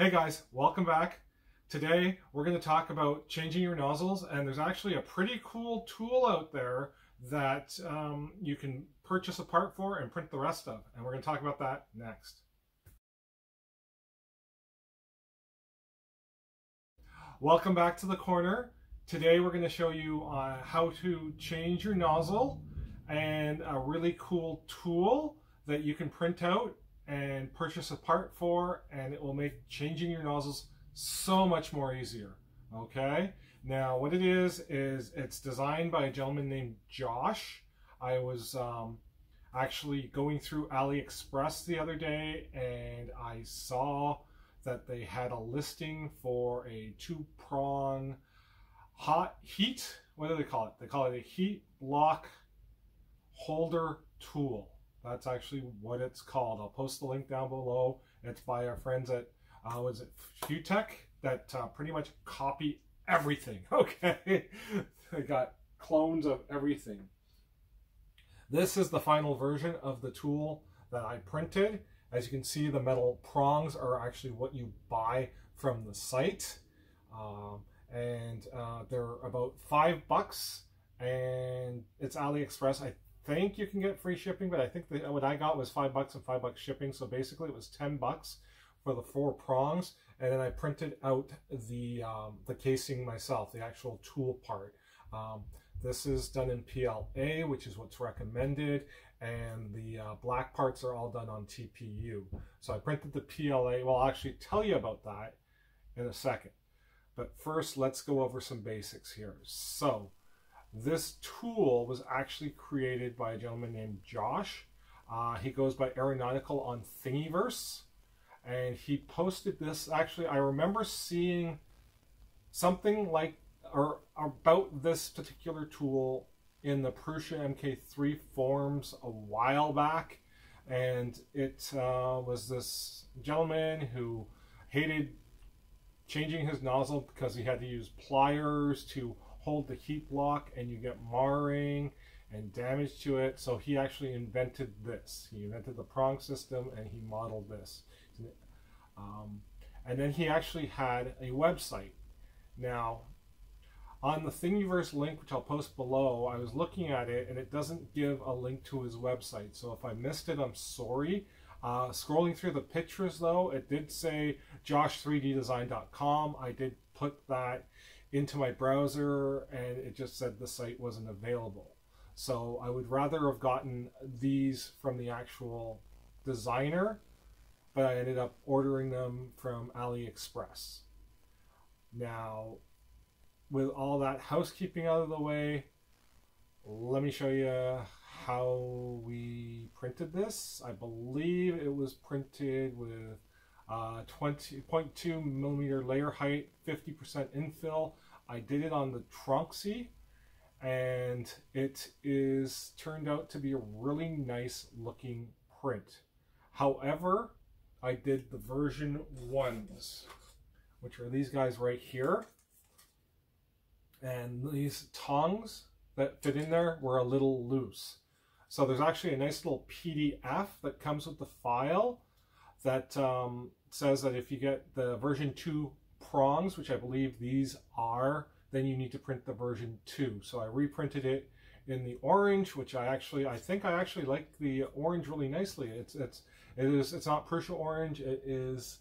Hey guys, welcome back. Today we're going to talk about changing your nozzles and there's actually a pretty cool tool out there that um, you can purchase a part for and print the rest of and we're going to talk about that next. Welcome back to the corner. Today we're going to show you uh, how to change your nozzle and a really cool tool that you can print out and purchase a part for and it will make changing your nozzles so much more easier okay? Now what it is is it's designed by a gentleman named Josh. I was um, actually going through AliExpress the other day and I saw that they had a listing for a two prong hot heat. What do they call it? They call it a heat block holder tool that's actually what it's called. I'll post the link down below. It's by our friends at, uh, was it Futech that uh, pretty much copy everything, okay? they got clones of everything. This is the final version of the tool that I printed. As you can see, the metal prongs are actually what you buy from the site. Um, and uh, they're about five bucks and it's AliExpress. I think you can get free shipping, but I think that what I got was five bucks and five bucks shipping. So basically it was 10 bucks for the four prongs. And then I printed out the, um, the casing myself, the actual tool part. Um, this is done in PLA, which is what's recommended. And the uh, black parts are all done on TPU. So I printed the PLA. Well, I'll actually tell you about that in a second. But first, let's go over some basics here. So this tool was actually created by a gentleman named Josh. Uh, he goes by Aeronautical on Thingiverse. And he posted this. Actually, I remember seeing something like or about this particular tool in the Prusa MK3 forums a while back. And it uh, was this gentleman who hated changing his nozzle because he had to use pliers to hold the heat block and you get marring and damage to it. So he actually invented this. He invented the prong system and he modeled this. Um, and then he actually had a website. Now, on the Thingiverse link, which I'll post below, I was looking at it and it doesn't give a link to his website. So if I missed it, I'm sorry. Uh, scrolling through the pictures though, it did say josh3ddesign.com. I did put that into my browser and it just said the site wasn't available. So I would rather have gotten these from the actual designer, but I ended up ordering them from AliExpress. Now, with all that housekeeping out of the way, let me show you how we printed this. I believe it was printed with uh, 20.2 millimeter layer height, 50% infill. I did it on the Tronxy and it is turned out to be a really nice looking print. However, I did the version ones, which are these guys right here. And these tongs that fit in there were a little loose. So there's actually a nice little PDF that comes with the file that um, says that if you get the version 2 prongs, which I believe these are, then you need to print the version 2. So I reprinted it in the orange, which I actually, I think I actually like the orange really nicely. It's, it's, it is, it's not Prusa orange, it is,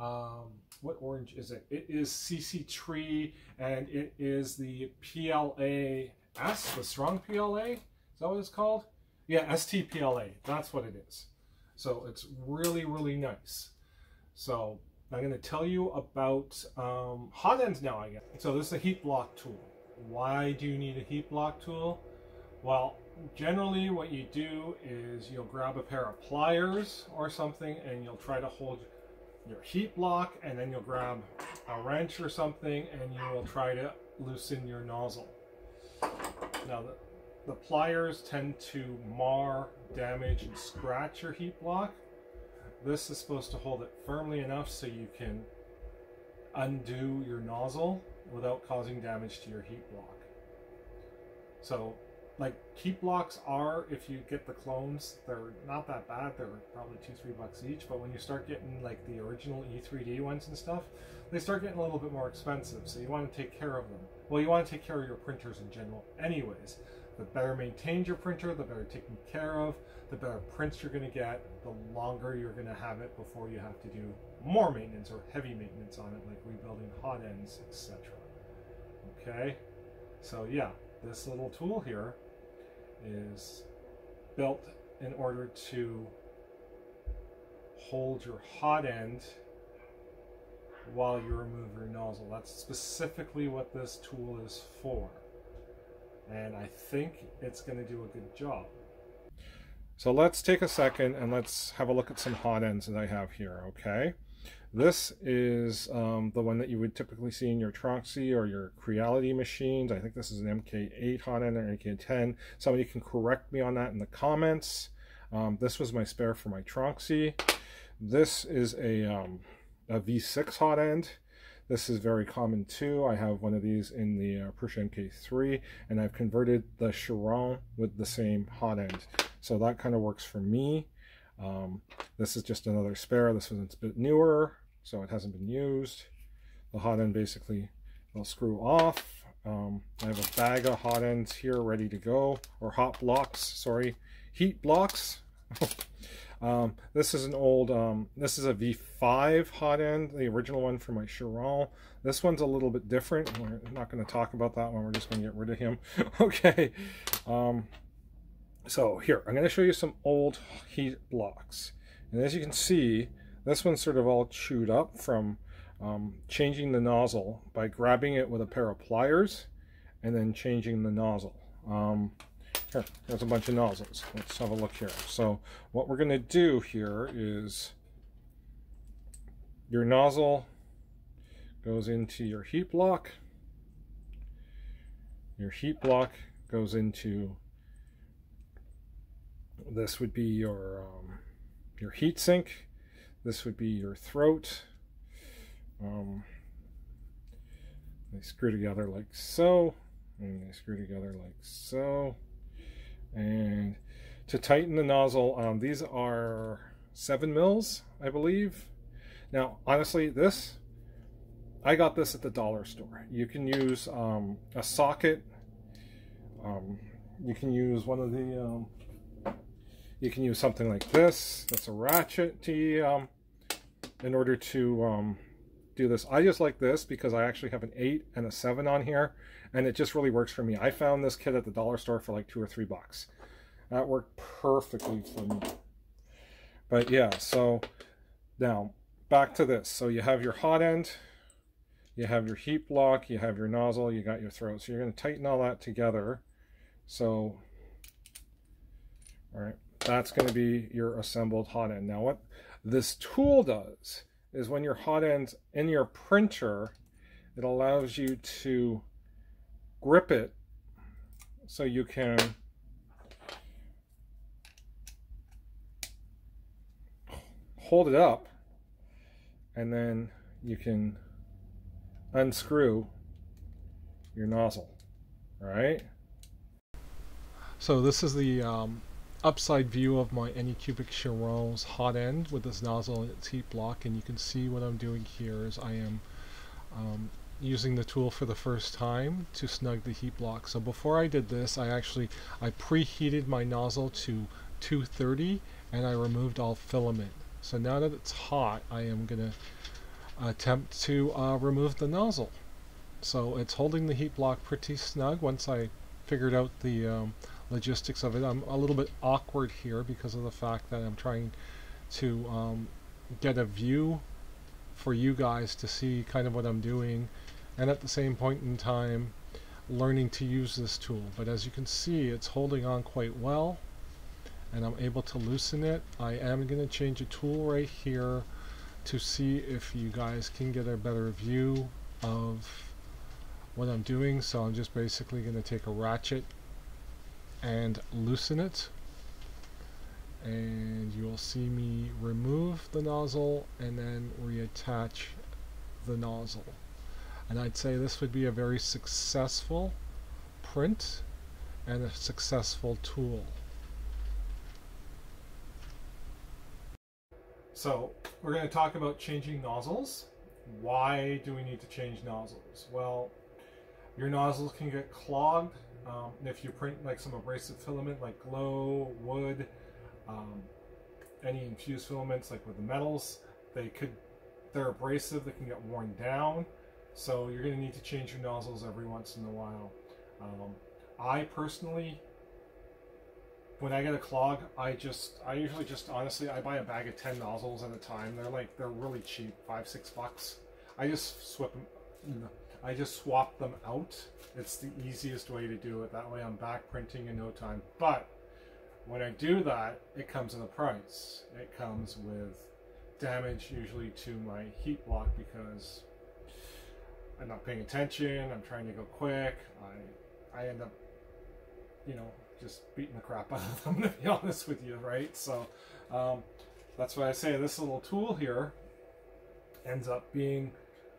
um, what orange is it? It is CC Tree, and it is the PLA S, the strong PLA? Is that what it's called? Yeah, STPLA, that's what it is. So it's really, really nice. So I'm going to tell you about um, hot ends now, I guess. So this is a heat block tool. Why do you need a heat block tool? Well, generally what you do is you'll grab a pair of pliers or something and you'll try to hold your heat block and then you'll grab a wrench or something and you will try to loosen your nozzle. Now the, pliers tend to mar, damage, and scratch your heat block. This is supposed to hold it firmly enough so you can undo your nozzle without causing damage to your heat block. So like heat blocks are if you get the clones they're not that bad. They're probably two three bucks each. But when you start getting like the original e3d ones and stuff they start getting a little bit more expensive. So you want to take care of them. Well you want to take care of your printers in general anyways the better maintained your printer the better taken care of the better prints you're going to get the longer you're going to have it before you have to do more maintenance or heavy maintenance on it like rebuilding hot ends etc okay so yeah this little tool here is built in order to hold your hot end while you remove your nozzle. That's specifically what this tool is for. And I think it's going to do a good job. So let's take a second and let's have a look at some hot ends that I have here, okay? This is um, the one that you would typically see in your Tronxy or your Creality machines. I think this is an MK8 hot end or MK10. Somebody can correct me on that in the comments. Um, this was my spare for my Tronxy. This is a, um, a V6 hot end. This is very common too. I have one of these in the uh, Prusa MK3 and I've converted the Chiron with the same hot end. So that kind of works for me. Um, this is just another spare. This one's a bit newer so it hasn't been used. The hot end basically will screw off. Um, I have a bag of hot ends here ready to go, or hot blocks, sorry, heat blocks. um, this is an old, um, this is a V5 hot end, the original one for my Chiron. This one's a little bit different. We're not going to talk about that one. We're just going to get rid of him. okay. Um, so here, I'm going to show you some old heat blocks. And as you can see, this one's sort of all chewed up from um, changing the nozzle by grabbing it with a pair of pliers and then changing the nozzle. Here, there's a bunch of nozzles. Let's have a look here. So what we're going to do here is your nozzle goes into your heat block. Your heat block goes into this would be your um, your heat sink this would be your throat. Um, they screw together like so, and they screw together like so. And to tighten the nozzle, um, these are seven mils, I believe. Now, honestly, this, I got this at the dollar store. You can use um, a socket. Um, you can use one of the um, you can use something like this. That's a ratchet to, um, in order to um, do this. I just like this because I actually have an 8 and a 7 on here, and it just really works for me. I found this kit at the dollar store for like 2 or 3 bucks. That worked perfectly for me. But yeah, so now back to this. So you have your hot end, you have your heat block, you have your nozzle, you got your throat. So you're going to tighten all that together. So, all right, that's going to be your assembled hot end. Now what this tool does is when your hot end's in your printer, it allows you to grip it so you can hold it up and then you can unscrew your nozzle, right? So this is the um, upside view of my Anycubic Chiron's hot end with this nozzle and its heat block and you can see what I'm doing here is I am um, using the tool for the first time to snug the heat block. So before I did this I actually I preheated my nozzle to 230 and I removed all filament. So now that it's hot I am going to attempt to uh, remove the nozzle. So it's holding the heat block pretty snug once I figured out the um, logistics of it. I'm a little bit awkward here because of the fact that I'm trying to um, get a view for you guys to see kind of what I'm doing and at the same point in time learning to use this tool. But as you can see it's holding on quite well and I'm able to loosen it. I am going to change a tool right here to see if you guys can get a better view of what I'm doing. So I'm just basically going to take a ratchet and loosen it and you'll see me remove the nozzle and then reattach the nozzle and I'd say this would be a very successful print and a successful tool. So we're going to talk about changing nozzles. Why do we need to change nozzles? Well, your nozzles can get clogged um, if you print like some abrasive filament like glow, wood, um, any infused filaments like with the metals, they could, they're abrasive, they can get worn down. So you're going to need to change your nozzles every once in a while. Um, I personally, when I get a clog, I just, I usually just, honestly, I buy a bag of 10 nozzles at a time. They're like, they're really cheap, five, six bucks. I just swap them, I just swap them out. It's the easiest way to do it. That way I'm back printing in no time. But when I do that, it comes at a price. It comes with damage usually to my heat block because I'm not paying attention, I'm trying to go quick, I, I end up, you know, just beating the crap out of them to be honest with you, right? So um, that's why I say this little tool here ends up being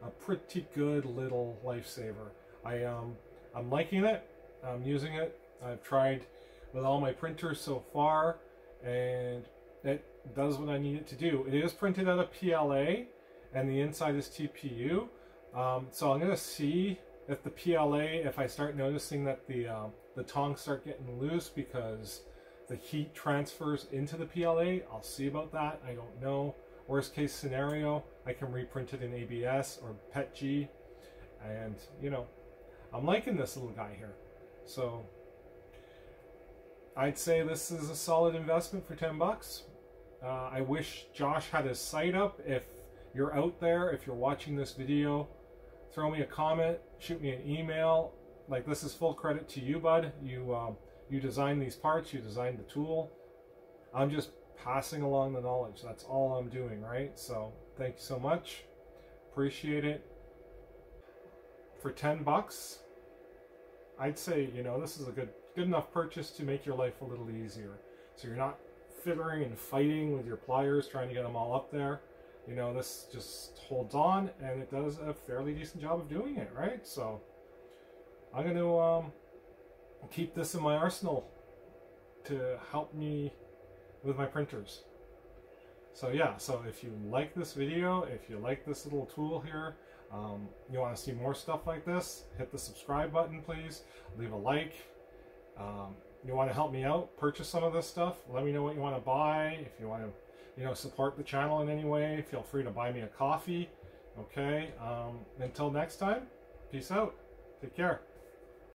a pretty good little lifesaver. I um, I'm liking it. I'm using it. I've tried with all my printers so far, and it does what I need it to do. It is printed out of PLA, and the inside is TPU. Um, so I'm gonna see if the PLA, if I start noticing that the uh, the tongs start getting loose because the heat transfers into the PLA. I'll see about that. I don't know. Worst case scenario, I can reprint it in ABS or PETG. And, you know, I'm liking this little guy here. So, I'd say this is a solid investment for 10 bucks. Uh, I wish Josh had his site up. If you're out there, if you're watching this video, throw me a comment, shoot me an email. Like this is full credit to you, bud. You um, you designed these parts, you designed the tool. I'm just passing along the knowledge. That's all I'm doing, right? So thank you so much. Appreciate it. For 10 bucks, I'd say, you know, this is a good good enough purchase to make your life a little easier. So you're not fiddling and fighting with your pliers trying to get them all up there. You know, this just holds on and it does a fairly decent job of doing it, right? So I'm going to um, keep this in my arsenal to help me with my printers. So yeah, so if you like this video, if you like this little tool here, um, you want to see more stuff like this, hit the subscribe button please, leave a like. Um, you want to help me out, purchase some of this stuff, let me know what you want to buy. If you want to, you know, support the channel in any way, feel free to buy me a coffee. Okay, um, until next time, peace out. Take care.